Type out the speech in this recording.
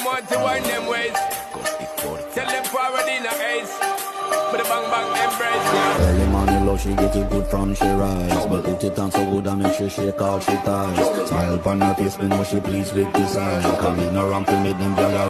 them want to wind them ways. Tell them forward in a ace. But the bang bang embrace now. Early morning love, she get it good from she rise But put it on so good and make sure she call she ties Smile upon her face, me know she pleased with this eye Come in around to make them gather